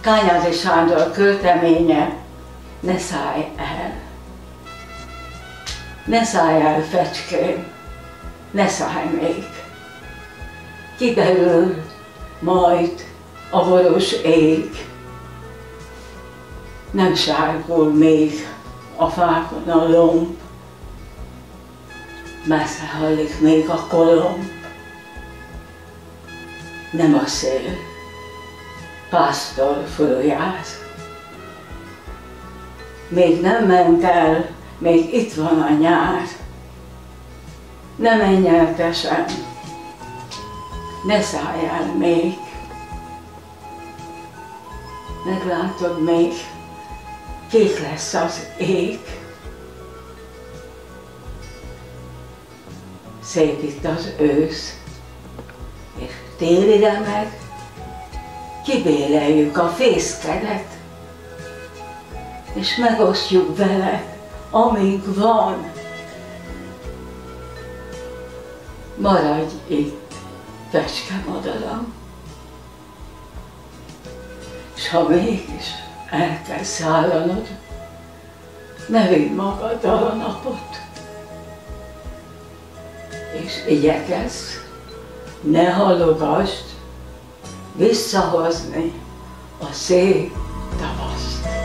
Kányázi Sándor költeménye, ne szállj el. Ne szállj el, fecském, ne szállj még. Kiderül majd a boros ég. Nem sárgul még a fákon a lomb, messze hallik még a kolomb. Nem a szél, pásztor följárt. Még nem ment el, még itt van a nyár. Ne menj el te sem, ne szállj el még. Meglátod még, kék lesz az ég. Szép itt az ősz, és télire meg kibéleljük a fészkedet, és megosztjuk vele, amíg van. Maradj itt, fecske madaram, és ha mégis el kell szállanod, ne vidd magaddal a napot, és igyekezz, ne halogasd visszahozni a szép tavaszt.